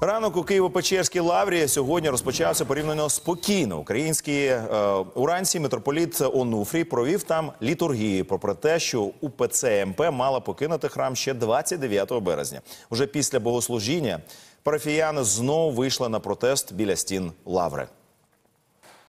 Ранок у Києво-Печерській лаврі сьогодні розпочався порівняно спокійно. Український е, уранці митрополіт Онуфрій провів там літургію. Попри те, що УПЦ МП мала покинути храм ще 29 березня. Уже після богослужіння парафіяни знову вийшли на протест біля стін лаври.